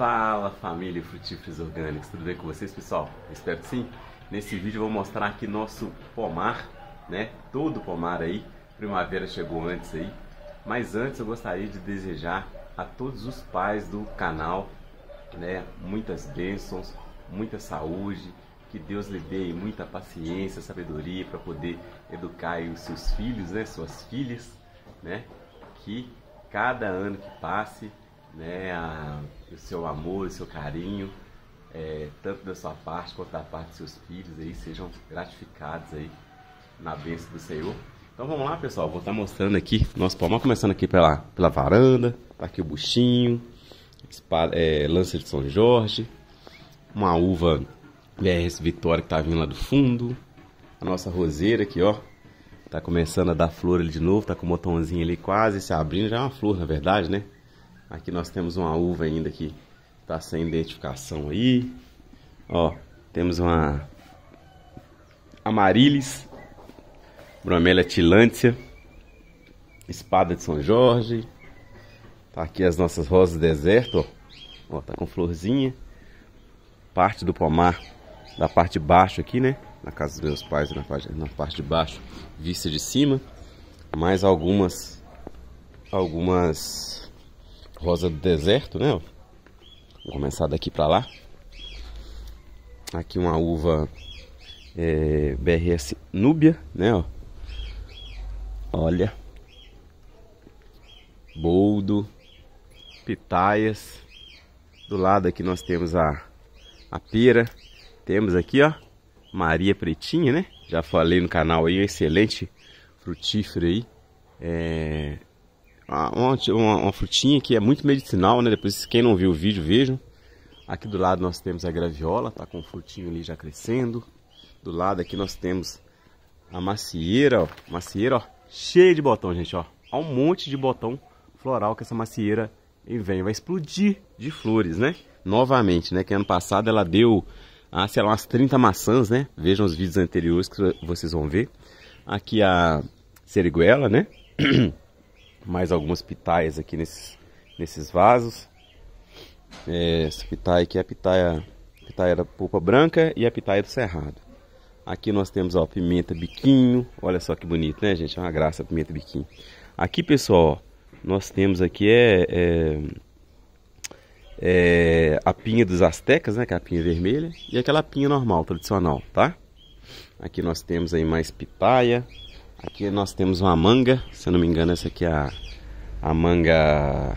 Fala família Frutíferos Orgânicos, tudo bem com vocês pessoal? espero que sim. Nesse vídeo eu vou mostrar aqui nosso pomar, né? Todo pomar aí, primavera chegou antes aí. Mas antes eu gostaria de desejar a todos os pais do canal, né? Muitas bênçãos, muita saúde, que Deus lhe dê muita paciência, sabedoria para poder educar os seus filhos, né? Suas filhas, né? Que cada ano que passe né, a, o seu amor, o seu carinho, é, tanto da sua parte quanto da parte dos seus filhos aí, sejam gratificados aí na bênção do Senhor. Então vamos lá, pessoal, vou estar mostrando aqui nosso palmar, começando aqui pela, pela varanda, tá aqui o buchinho, espada, é, lança de São Jorge, uma uva BRS Vitória que tá vindo lá do fundo, a nossa roseira aqui, ó, tá começando a dar flor ali de novo, tá com o botãozinho ali quase se abrindo, já é uma flor na verdade, né? Aqui nós temos uma uva ainda que está sem identificação aí. Ó, temos uma Amarilis, Bromélia tilântia, Espada de São Jorge. Tá aqui as nossas rosas do deserto, ó. ó. tá com florzinha. Parte do pomar da parte de baixo aqui, né? Na casa dos meus pais, na parte, na parte de baixo, vista de cima. Mais algumas algumas rosa do deserto, né? Vou começar daqui para lá. Aqui uma uva é, BRS Núbia, né? Ó. Olha. Boldo. Pitaias. Do lado aqui nós temos a, a pera. Temos aqui, ó. Maria Pretinha, né? Já falei no canal aí, excelente frutífero aí. É, uma, uma, uma, frutinha que é muito medicinal, né? Depois, quem não viu o vídeo, vejam. Aqui do lado nós temos a graviola, tá com o frutinho ali já crescendo. Do lado aqui nós temos a macieira, ó. Macieira, ó, cheia de botão, gente, ó. Há um monte de botão floral que essa macieira vem. Vai explodir de flores, né? Novamente, né? Que ano passado ela deu, ah, sei lá, umas 30 maçãs, né? Vejam os vídeos anteriores que vocês vão ver. Aqui a seriguela, né? mais algumas pitaias aqui nesses, nesses vasos. É, essa pitaia aqui é a pitaia, pitaia da polpa branca e a pitaia do cerrado. Aqui nós temos ó, pimenta biquinho, olha só que bonito, né gente? É uma graça a pimenta biquinho. Aqui pessoal, nós temos aqui é, é, é, a pinha dos astecas, né? Que é a pinha vermelha e aquela pinha normal, tradicional, tá? Aqui nós temos aí mais pitaia, Aqui nós temos uma manga, se eu não me engano, essa aqui é a, a manga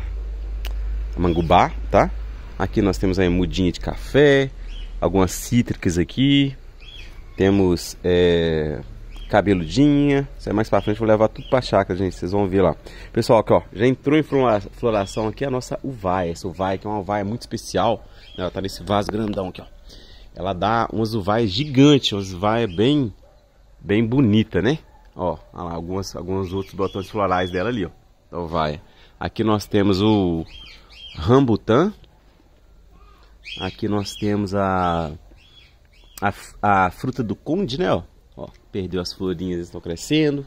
a mangubá, tá? Aqui nós temos aí mudinha de café, algumas cítricas aqui, temos é, cabeludinha, isso é mais pra frente, vou levar tudo pra chácara, gente, vocês vão ver lá. Pessoal, aqui ó, já entrou em floração aqui a nossa uvaia, essa uvaia que é uma uvaia muito especial, né? ela tá nesse vaso grandão aqui ó. Ela dá umas uvaias gigantes, umas uvaias bem, bem bonita, né? Ó, lá, algumas, alguns outros botões florais dela ali, ó. Então vai. Aqui nós temos o rambutan. Aqui nós temos a, a, a fruta do conde, né? Ó. ó perdeu as florinhas, estão crescendo.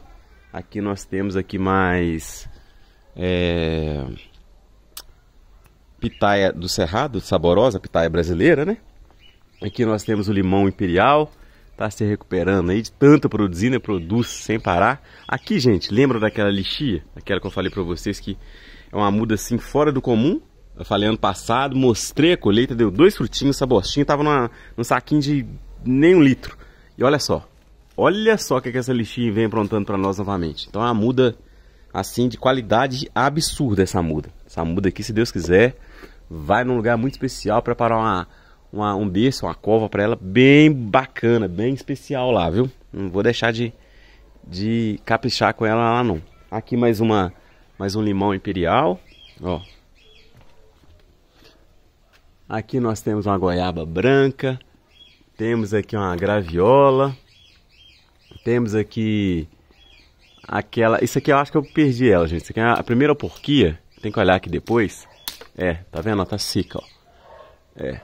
Aqui nós temos aqui mais é, pitaia do cerrado, saborosa, pitaia brasileira, né? Aqui nós temos o limão imperial tá se recuperando aí de tanto produzir, né? Produz sem parar. Aqui, gente, lembra daquela lixia? Aquela que eu falei para vocês que é uma muda assim fora do comum. Eu falei ano passado, mostrei a colheita, deu dois frutinhos, essa bostinha tava numa, num saquinho de nem um litro. E olha só, olha só o que, é que essa lixinha vem aprontando para nós novamente. Então é uma muda assim de qualidade absurda essa muda. Essa muda aqui, se Deus quiser, vai num lugar muito especial preparar uma uma, um berço, uma cova para ela bem bacana, bem especial lá, viu? Não vou deixar de, de caprichar com ela lá não. Aqui mais uma mais um limão imperial, ó. Aqui nós temos uma goiaba branca, temos aqui uma graviola, temos aqui aquela, isso aqui eu acho que eu perdi ela, gente. Isso aqui é a primeira porquia, tem que olhar aqui depois. É, tá vendo? Ela tá seca, ó. É,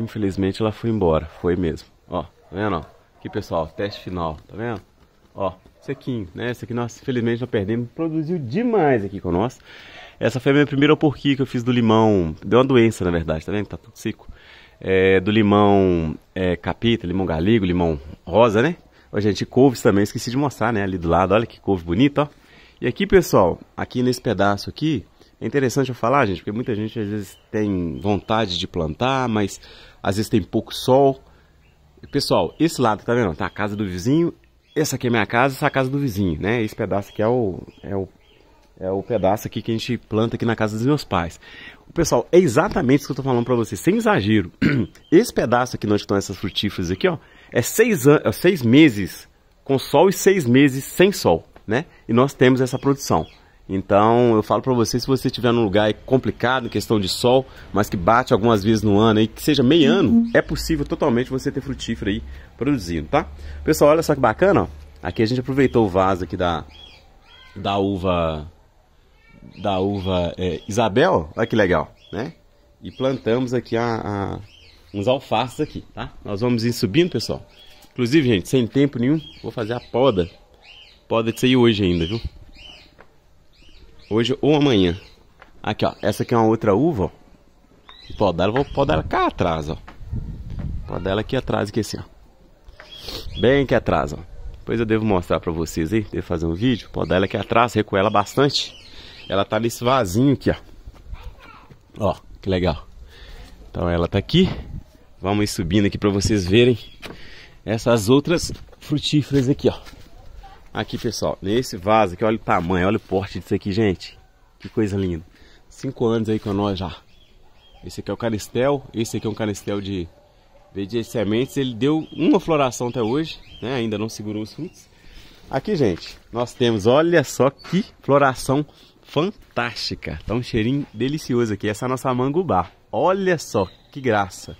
Infelizmente ela foi embora, foi mesmo. Ó, tá vendo? Aqui pessoal, teste final, tá vendo? Ó, sequinho, né? Esse aqui nós, felizmente, nós perdemos. Produziu demais aqui com nós. Essa foi a minha primeira porquinha que eu fiz do limão. Deu uma doença, na verdade, tá vendo? Tá tudo seco. É, do limão é, capita, limão galego, limão rosa, né? Ó, gente, couves também, esqueci de mostrar, né? Ali do lado, olha que couve bonita, ó. E aqui, pessoal, aqui nesse pedaço aqui, é interessante eu falar, gente, porque muita gente às vezes tem vontade de plantar, mas às vezes tem pouco sol. Pessoal, esse lado, tá vendo? Tá a casa do vizinho, essa aqui é minha casa, essa é a casa do vizinho, né? Esse pedaço aqui é o, é o, é o pedaço aqui que a gente planta aqui na casa dos meus pais. Pessoal, é exatamente isso que eu tô falando para vocês, sem exagero. Esse pedaço aqui onde estão essas frutíferas aqui, ó, é seis, é seis meses com sol e seis meses sem sol, né? E nós temos essa produção. Então, eu falo para você, se você estiver num lugar complicado, em questão de sol, mas que bate algumas vezes no ano, aí, que seja meio ano, uhum. é possível totalmente você ter frutífero aí produzindo, tá? Pessoal, olha só que bacana, ó. Aqui a gente aproveitou o vaso aqui da, da uva, da uva é, Isabel, olha que legal, né? E plantamos aqui a, a, uns alfaces aqui, tá? Nós vamos ir subindo, pessoal. Inclusive, gente, sem tempo nenhum, vou fazer a poda. Poda de sair hoje ainda, viu? Hoje ou amanhã. Aqui, ó. Essa aqui é uma outra uva, ó. Pó dela, vou pó dela cá atrás, ó. Pó dela aqui atrás, aqui assim, ó. Bem aqui atrás, ó. Depois eu devo mostrar pra vocês aí. Devo fazer um vídeo. Pó dela aqui atrás, recuo ela bastante. Ela tá nesse vasinho aqui, ó. Ó, que legal. Então ela tá aqui. Vamos subindo aqui pra vocês verem essas outras frutíferas aqui, ó. Aqui, pessoal, nesse vaso aqui, olha o tamanho, olha o porte disso aqui, gente. Que coisa linda. Cinco anos aí com nós já. Esse aqui é o canistel, esse aqui é um canistel de de sementes. Ele deu uma floração até hoje, né? Ainda não segurou os frutos. Aqui, gente, nós temos, olha só que floração fantástica. Tá um cheirinho delicioso aqui. Essa é a nossa mangubá. Olha só que graça.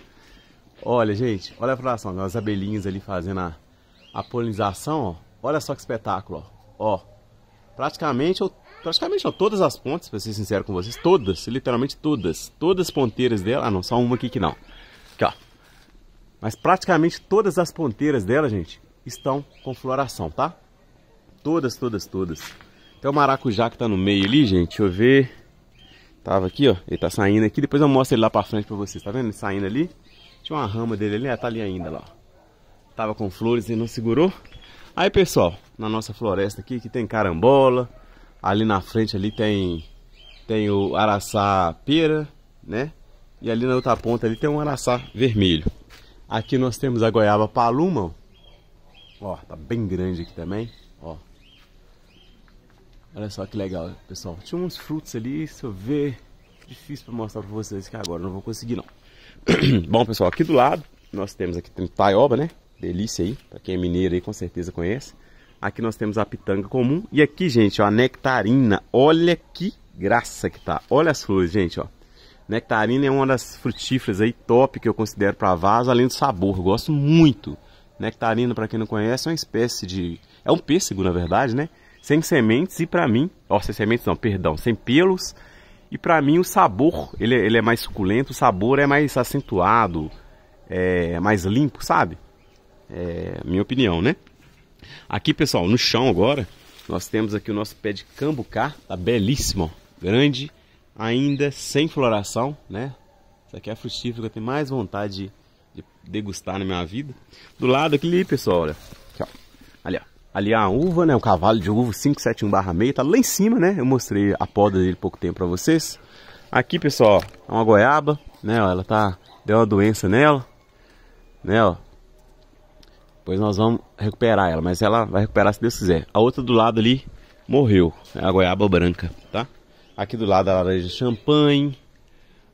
Olha, gente, olha a floração. As abelhinhas ali fazendo a, a polinização, ó. Olha só que espetáculo, ó. ó praticamente, praticamente ó, todas as pontes, para ser sincero com vocês, todas, literalmente todas, todas as ponteiras dela, ah não, só uma aqui que não. Aqui, ó. Mas praticamente todas as ponteiras dela, gente, estão com floração, tá? Todas, todas, todas. Tem o maracujá que tá no meio ali, gente, deixa eu ver. Tava aqui, ó, ele tá saindo aqui, depois eu mostro ele lá pra frente pra vocês, tá vendo? Ele saindo ali. Tinha uma rama dele ali, é, tá ali ainda, lá. Tava com flores e não segurou. Aí pessoal, na nossa floresta aqui que tem carambola, ali na frente ali tem tem o araçá pera, né? E ali na outra ponta ali tem um araçá vermelho. Aqui nós temos a goiaba paluma, ó, tá bem grande aqui também, ó. Olha só que legal, pessoal. Tinha uns frutos ali, se eu ver, difícil para mostrar para vocês que agora não vou conseguir não. Bom, pessoal, aqui do lado nós temos aqui tem taioba, né? Delícia aí, para quem é mineiro aí com certeza conhece. Aqui nós temos a pitanga comum e aqui, gente, ó, a nectarina. Olha que graça que tá. Olha as flores, gente, ó. Nectarina é uma das frutíferas aí top que eu considero para vaso, além do sabor. Eu gosto muito. Nectarina, para quem não conhece, é uma espécie de é um pêssego, na verdade, né? Sem sementes e para mim, ó, sem sementes não, perdão, sem pelos. E para mim o sabor, ele, ele é mais suculento, o sabor é mais acentuado, é mais limpo, sabe? É minha opinião, né? Aqui, pessoal, no chão agora, nós temos aqui o nosso pé de cambucá, tá belíssimo, ó, grande, ainda sem floração, né? Isso aqui é a frutífera que eu tenho mais vontade de, de degustar na minha vida. Do lado aqui, ali, pessoal, olha, aqui, ó, ali, ó. Ali a uva, né? O cavalo de uva 571 barra meio, tá lá em cima, né? Eu mostrei a poda dele pouco tempo para vocês. Aqui, pessoal, é uma goiaba, né? Ela tá deu uma doença nela, né? Ó, Pois nós vamos recuperar ela, mas ela vai recuperar se Deus quiser. A outra do lado ali morreu, é a goiaba branca, tá? Aqui do lado a laranja champanhe.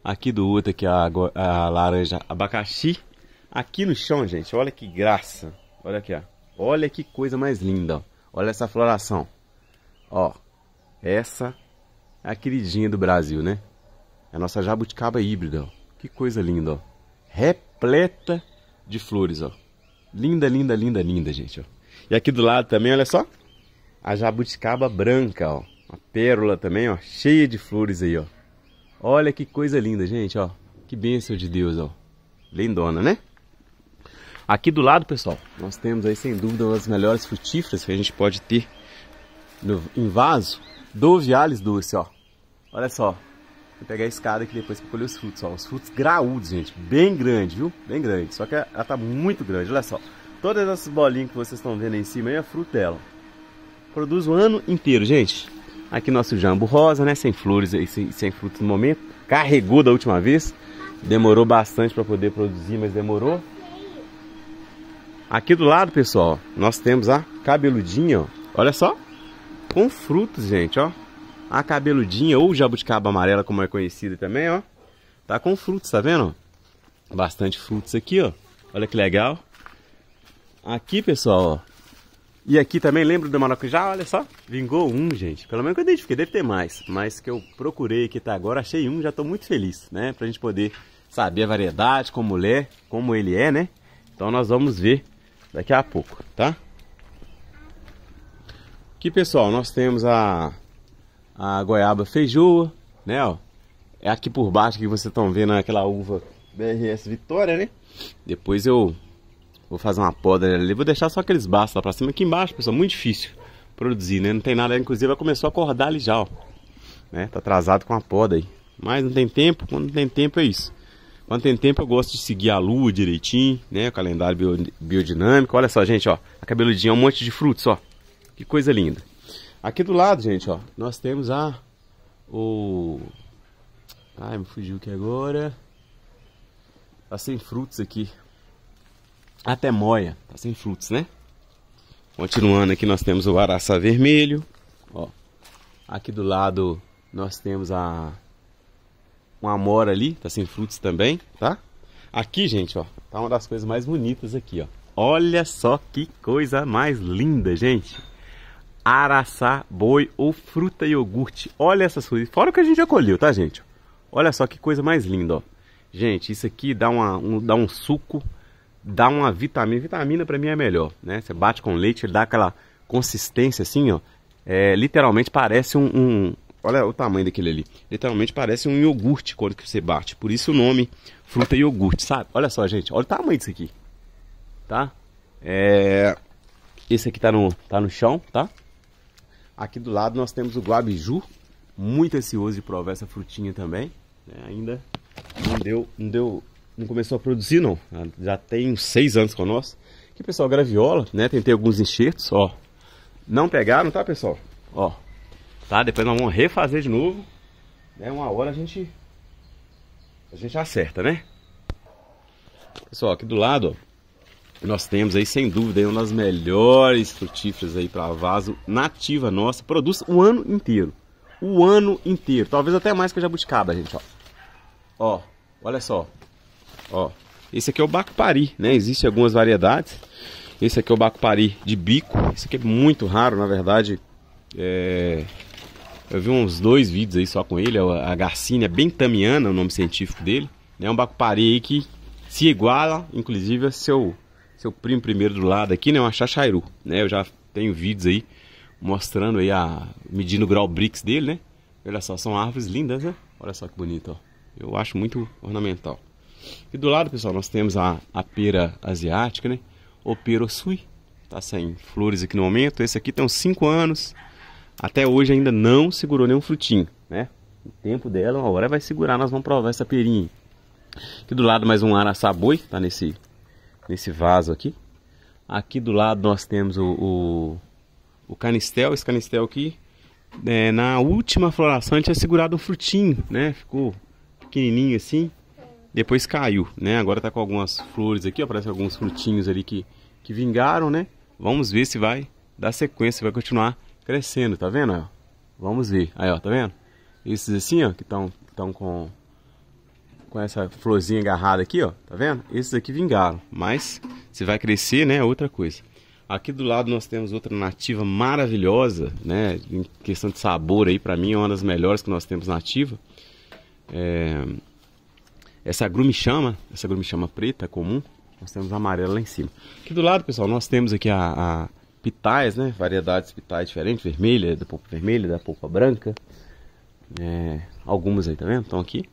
Aqui do outro aqui a, a laranja abacaxi. Aqui no chão, gente, olha que graça. Olha aqui, ó. Olha que coisa mais linda, ó. Olha essa floração. Ó, essa é a queridinha do Brasil, né? É a nossa jabuticaba híbrida, ó. Que coisa linda, ó. Repleta de flores, ó. Linda, linda, linda, linda, gente, ó. E aqui do lado também, olha só. A jabuticaba branca, ó. Uma pérola também, ó. Cheia de flores aí, ó. Olha que coisa linda, gente, ó. Que bênção de Deus, ó. Lindona, né? Aqui do lado, pessoal, nós temos aí sem dúvida uma das melhores frutíferas que a gente pode ter no, em vaso. do Viales Doce, ó. Olha só. Vou pegar a escada aqui depois para colher os frutos, ó. Os frutos graúdos, gente. Bem grande, viu? Bem grande. Só que ela tá muito grande, olha só. Todas essas bolinhas que vocês estão vendo aí em cima é fruto dela. Produz o ano inteiro, gente. Aqui nosso jambo rosa, né? Sem flores aí, sem, sem frutos no momento. Carregou da última vez. Demorou bastante para poder produzir, mas demorou. Aqui do lado, pessoal, nós temos a cabeludinha, ó. Olha só. Com frutos, gente, ó. A cabeludinha ou jabuticaba amarela, como é conhecida também, ó. Tá com frutos, tá vendo? Bastante frutos aqui, ó. Olha que legal. Aqui, pessoal, ó. E aqui também, lembra do maracujá? Olha só, vingou um, gente. Pelo menos que eu identifiquei, deve ter mais. Mas que eu procurei aqui até agora, achei um, já estou muito feliz, né? Pra gente poder saber a variedade, como ele é, como ele é, né? Então nós vamos ver daqui a pouco, tá? Aqui, pessoal, nós temos a, a goiaba feijoa, né? Ó. É aqui por baixo que vocês estão vendo aquela uva BRS Vitória, né? Depois eu vou fazer uma poda ali, vou deixar só aqueles baços lá pra cima. Aqui embaixo, pessoal, muito difícil produzir, né? Não tem nada, inclusive ela começou a acordar ali já, ó. Né? Tá atrasado com a poda aí. Mas não tem tempo, quando não tem tempo é isso. Quando tem tempo eu gosto de seguir a lua direitinho, né? O calendário bio, biodinâmico. Olha só, gente, ó. A cabeludinha é um monte de frutos, ó. Que coisa linda. Aqui do lado, gente, ó. Nós temos a... O... Ai, me fugiu aqui agora. Tá sem frutos aqui. Até moia. Tá sem frutos, né? Continuando aqui, nós temos o araçá vermelho. Ó. Aqui do lado, nós temos a uma amora ali, tá sem frutos também, tá? Aqui, gente, ó, tá uma das coisas mais bonitas aqui, ó. Olha só que coisa mais linda, gente. Araçá, boi ou fruta iogurte. Olha essas coisas. Fora o que a gente já colheu, tá, gente? Olha só que coisa mais linda, ó. Gente, isso aqui dá, uma, um, dá um suco, dá uma vitamina. Vitamina para mim é melhor, né? Você bate com leite, dá aquela consistência assim, ó. É, literalmente parece um, um, Olha o tamanho daquele ali. Literalmente parece um iogurte quando você bate. Por isso o nome fruta iogurte, sabe? Olha só, gente. Olha o tamanho disso aqui. Tá? É... Esse aqui tá no, tá no chão, tá? Aqui do lado nós temos o guabiju. Muito ansioso de provar essa frutinha também. É, ainda não deu, não deu, não começou a produzir não. Já tem uns seis anos com nós. Aqui pessoal, graviola, né? Tentei alguns enxertos, ó. Não pegaram, tá pessoal? Ó, Tá? Depois nós vamos refazer de novo. Né? Uma hora a gente a gente acerta, né? Pessoal, aqui do lado, ó, nós temos aí sem dúvida uma das melhores frutíferas aí para vaso nativa nossa, produz o ano inteiro. O ano inteiro, talvez até mais que a jabuticaba, gente, ó. Ó, olha só. Ó, esse aqui é o bacupari, né? Existem algumas variedades. Esse aqui é o bacupari de bico. Esse aqui é muito raro, na verdade. É, eu vi uns dois vídeos aí só com ele, a Garcinia bentamiana, o nome científico dele. É um bacupari aí que se iguala, inclusive, a seu, seu primo primeiro do lado aqui, né? Uma chachairu, né? Eu já tenho vídeos aí mostrando aí a... medindo o grau BRICS dele, né? Olha só, são árvores lindas, né? Olha só que bonito, ó. Eu acho muito ornamental. E do lado, pessoal, nós temos a, a pera asiática, né? O perosui. Tá sem flores aqui no momento. Esse aqui tem uns 5 anos até hoje ainda não segurou nenhum frutinho, né? O tempo dela, uma hora vai segurar, nós vamos provar essa perinha. Aqui do lado mais um araçaboi, tá nesse, nesse vaso aqui. Aqui do lado nós temos o, o, o canistel, esse canistel aqui, é, na última floração tinha segurado um frutinho, né? Ficou pequenininho assim, depois caiu, né? Agora tá com algumas flores aqui, ó, parece alguns frutinhos ali que, que vingaram, né? Vamos ver se vai dar sequência, vai continuar crescendo, tá vendo? Vamos ver. Aí, ó, tá vendo? Esses assim, ó, que estão com com essa florzinha agarrada aqui, ó, tá vendo? Esses aqui vingaram, mas se vai crescer, né, é outra coisa. Aqui do lado nós temos outra nativa maravilhosa, né, em questão de sabor aí, para mim é uma das melhores que nós temos nativa. É... Essa chama, essa chama preta comum, nós temos amarela lá em cima. Aqui do lado, pessoal, nós temos aqui a, a pitais, né? Variedades pitais diferentes, vermelha, da polpa vermelha, da polpa branca. É, algumas aí, tá vendo? Estão aqui,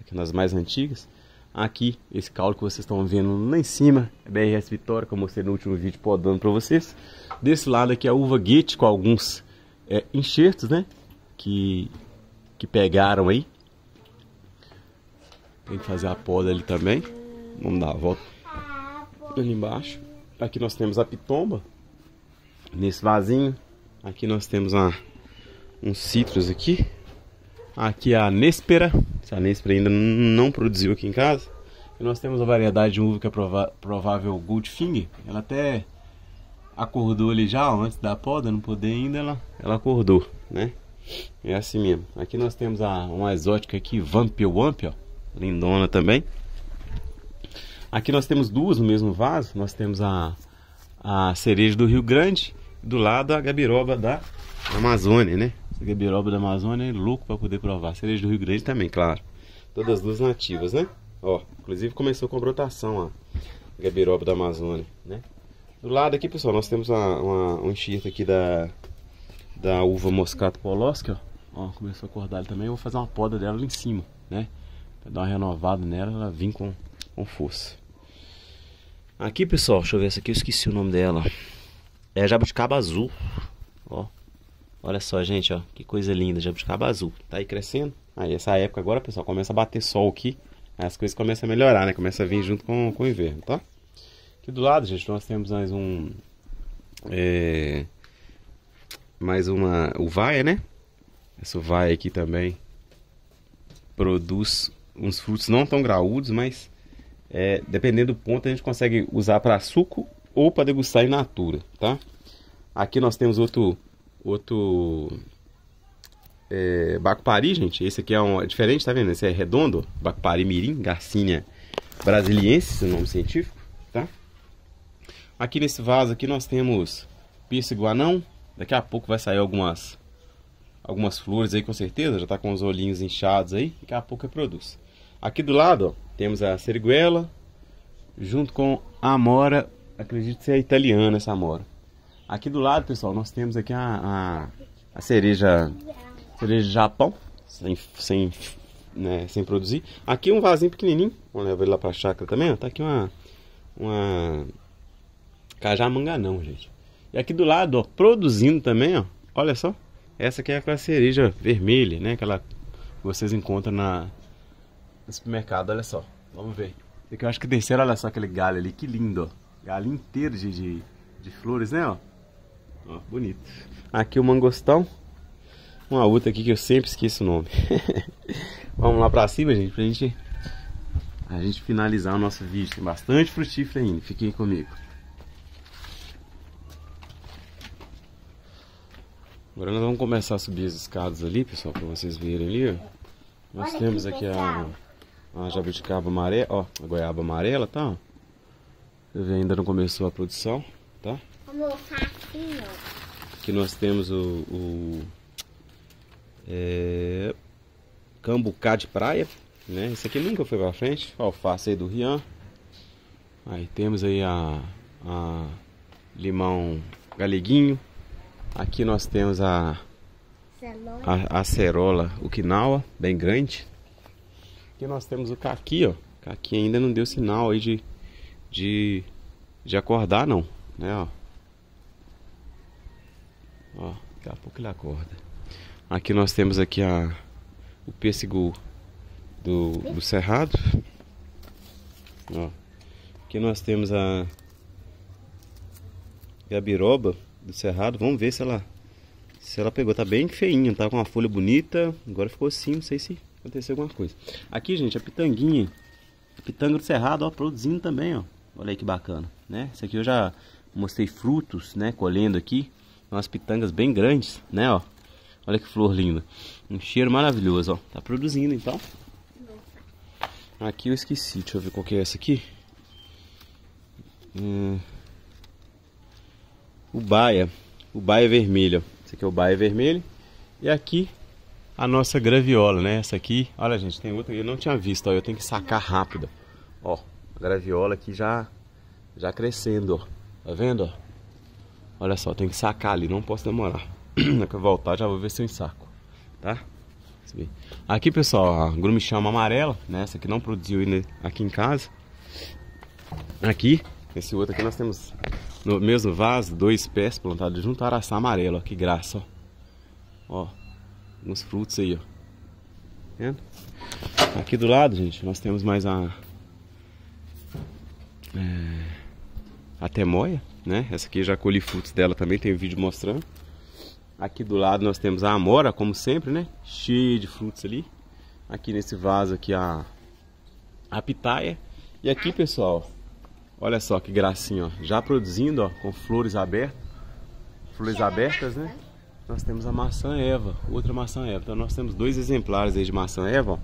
aqui é das mais antigas. Aqui, esse caule que vocês estão vendo lá em cima, é BRS Vitória, que eu mostrei no último vídeo podando para vocês. Desse lado aqui é a uva Goethe com alguns é, enxertos, né? Que, que pegaram aí. Tem que fazer a poda ali também. Vamos dar a volta ali embaixo. Aqui nós temos a pitomba. Nesse vasinho. Aqui nós temos uma, uns citros aqui. Aqui a Néspera. A Néspera ainda não produziu aqui em casa. E nós temos a variedade de uva que é prova provável Goldfinger. Ela até acordou ali já, antes da poda, não poder ainda, ela, ela acordou, né? É assim mesmo. Aqui nós temos a, uma exótica aqui, Vamp Wamp, ó. Lindona também. Aqui nós temos duas no mesmo vaso. Nós temos a, a cereja do Rio Grande. Do lado a gabiroba da Amazônia, né? Essa gabiroba da Amazônia é louco para poder provar. Cereja do Rio Grande também, claro. Todas as duas nativas, né? Ó, inclusive começou com brotação, ó. Gabiroba da Amazônia, né? Do lado aqui, pessoal, nós temos uma, uma, um enxerto aqui da, da uva Moscato Polosca, ó. ó. Começou a acordar também. Eu vou fazer uma poda dela ali em cima, né? Pra dar uma renovada nela, ela vir com, com força. Aqui, pessoal, deixa eu ver essa aqui, eu esqueci o nome dela. É jabuticaba azul, ó. Olha só, gente, ó, que coisa linda, jabuticaba azul. Tá aí crescendo. Aí, essa época agora, pessoal, começa a bater sol aqui. As coisas começam a melhorar, né? Começa a vir junto com, com o inverno, tá? Aqui do lado, gente, nós temos mais um... É, mais uma uvaia, né? Essa uvaia aqui também produz uns frutos não tão graúdos, mas é, dependendo do ponto a gente consegue usar para suco ou para degustar in natura, tá? Aqui nós temos outro outro é, Bacupari, gente. Esse aqui é um é diferente, tá vendo? Esse é redondo, Bacupari mirim, Garcinia brasiliense, esse é nome científico, tá? Aqui nesse vaso aqui nós temos pêssego anão. Daqui a pouco vai sair algumas algumas flores aí com certeza, já tá com os olhinhos inchados aí, daqui a pouco reproduz. Aqui do lado, ó, temos a seriguela, junto com a amora, acredito ser italiana essa amora. Aqui do lado, pessoal, nós temos aqui a, a, a cereja, cereja Japão, sem, sem, né, sem produzir. Aqui um vasinho pequenininho, vamos levar ele lá pra chácara também, ó, tá aqui uma, uma cajamanga não, gente. E aqui do lado, ó, produzindo também, ó, olha só, essa aqui é aquela cereja vermelha, né, aquela que vocês encontram na, no supermercado, olha só, vamos ver. Aqui eu acho que desceram, olha só aquele galho ali, que lindo, ó. Galho inteiro de, de, de flores, né, ó. Ó, bonito. Aqui o mangostão. Uma outra aqui que eu sempre esqueço o nome. Vamos lá pra cima, gente, pra gente, a gente finalizar o nosso vídeo. Tem bastante frutífero ainda, fiquem comigo. Agora nós vamos começar a subir as escadas ali, pessoal, pra vocês verem ali, ó. Nós Olha temos aqui, a, a jabuticaba amarela, ó, a goiaba amarela, tá? Ó. Ainda não começou a produção, tá? Aqui nós temos o, o é, cambucá de praia, né? Esse aqui nunca foi pra frente, alface aí do Rian. Aí temos aí a, a limão galeguinho. Aqui nós temos a a, a cerola Okinawa, bem grande. Aqui nós temos o caqui, ó. O caqui ainda não deu sinal aí de, de, de acordar não, né, ó. Ó, daqui a pouco ele acorda. Aqui nós temos aqui a, o pêssego do, do cerrado. Ó. Aqui nós temos a gabiroba do cerrado. Vamos ver se ela se ela pegou. Tá bem feinha, tá com uma folha bonita. Agora ficou assim, não sei se aconteceu alguma coisa. Aqui, gente, a pitanguinha. A pitanga do cerrado, ó, produzindo também, ó. Olha aí que bacana, né? Esse aqui eu já mostrei frutos, né, colhendo aqui umas pitangas bem grandes, né, ó. Olha que flor linda. Um cheiro maravilhoso, ó. Tá produzindo, então. Aqui eu esqueci, deixa eu ver qual que é essa aqui. Hum. O baia. O baia vermelho, Esse aqui é o baia vermelho. E aqui a nossa graviola, né? Essa aqui, olha gente, tem outra que eu não tinha visto, ó. Eu tenho que sacar rápido. Ó, a graviola aqui já, já crescendo, ó. Tá vendo, ó? Olha só, tem que sacar ali, não posso demorar. Na que eu voltar já vou ver se eu saco, tá? Aqui, pessoal, a grumichama amarela, né? Essa que não produziu ainda aqui em casa. Aqui, esse outro aqui nós temos no mesmo vaso, dois pés plantados junto, araçá amarelo, ó, que graça, ó. Ó, uns frutos aí, ó. Vendo? Aqui do lado, gente, nós temos mais a... É, a temoia, né? Essa aqui já colhi frutos dela também, tem um vídeo mostrando. Aqui do lado nós temos a amora, como sempre, né? Cheia de frutos ali. Aqui nesse vaso aqui a, a pitaia. E aqui, pessoal, olha só que gracinha, ó. Já produzindo, ó, com flores abertas. Flores abertas, né? Nós temos a maçã Eva, outra maçã Eva. Então nós temos dois exemplares aí de maçã Eva, ó.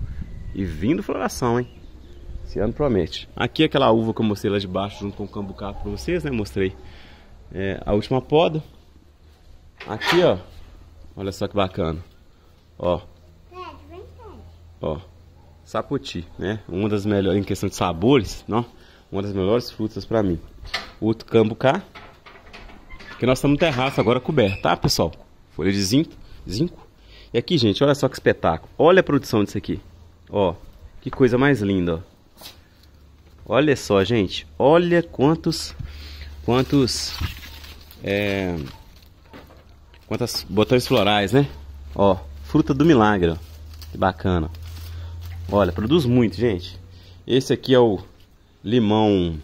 E vindo floração, hein? Esse ano promete. Aqui aquela uva que eu mostrei lá de baixo junto com o cambucato para vocês, né? Mostrei é, a última poda. Aqui, ó. Olha só que bacana. Ó. Ó. Sapoti, né? Uma das melhores, em questão de sabores, não? Uma das melhores frutas para mim. Outro cambucá. Que nós estamos no terraço agora coberto, tá, pessoal? Folha de zinco. zinco. E aqui, gente, olha só que espetáculo. Olha a produção disso aqui. Ó. Que coisa mais linda, ó. Olha só, gente. Olha quantos... Quantos... É Quantas botões florais, né? Ó, fruta do milagre, ó. Que bacana. Olha, produz muito, gente. Esse aqui é o limão...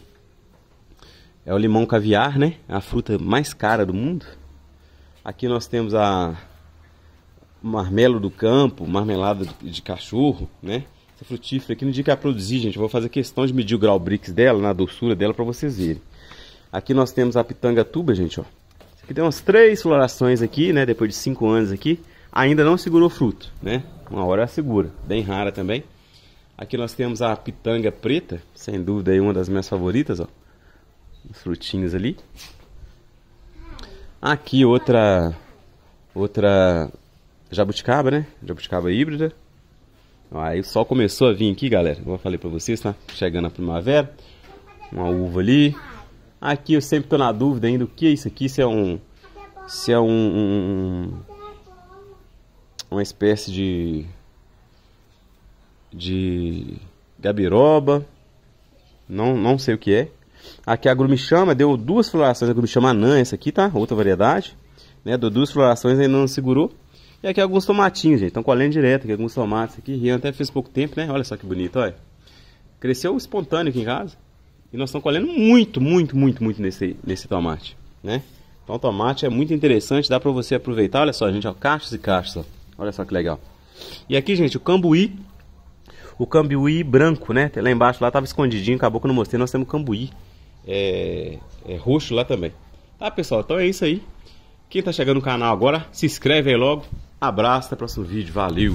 É o limão caviar, né? A fruta mais cara do mundo. Aqui nós temos a marmelo do campo, marmelada de cachorro, né? Essa frutífera aqui no dia que ela produzir, gente, eu vou fazer questão de medir o grau Brix dela, na doçura dela, para vocês verem. Aqui nós temos a pitanga tuba, gente, ó. Aqui tem umas três florações aqui, né? Depois de cinco anos aqui. Ainda não segurou fruto, né? Uma hora segura. Bem rara também. Aqui nós temos a pitanga preta. Sem dúvida aí uma das minhas favoritas, ó. Os frutinhos ali. Aqui outra... Outra jabuticaba, né? Jabuticaba híbrida. Aí o sol começou a vir aqui, galera. Como eu falei pra vocês, tá? Chegando a primavera. Uma uva ali. Aqui eu sempre tô na dúvida ainda o que é isso aqui, se é um se é um, um uma espécie de de gabiroba. Não, não sei o que é. Aqui a grumichama deu duas florações, a grumichama anã, essa aqui, tá? Outra variedade. Né? Deu duas florações ainda não segurou. E aqui alguns tomatinhos, gente. Estão colhendo direto aqui, alguns tomates aqui. Rian até fez pouco tempo, né? Olha só que bonito, olha. Cresceu espontâneo aqui em casa. E nós estamos colhendo muito, muito, muito, muito nesse, nesse tomate, né? Então o tomate é muito interessante, dá para você aproveitar. Olha só, gente, ó, caixas e caixas, ó. Olha só que legal. E aqui, gente, o cambuí, o cambuí branco, né? Lá embaixo lá tava escondidinho, acabou que eu não mostrei. Nós temos cambuí é, é roxo lá também. Tá, pessoal? Então é isso aí. Quem tá chegando no canal agora, se inscreve aí logo. Abraço, até o próximo vídeo. Valeu!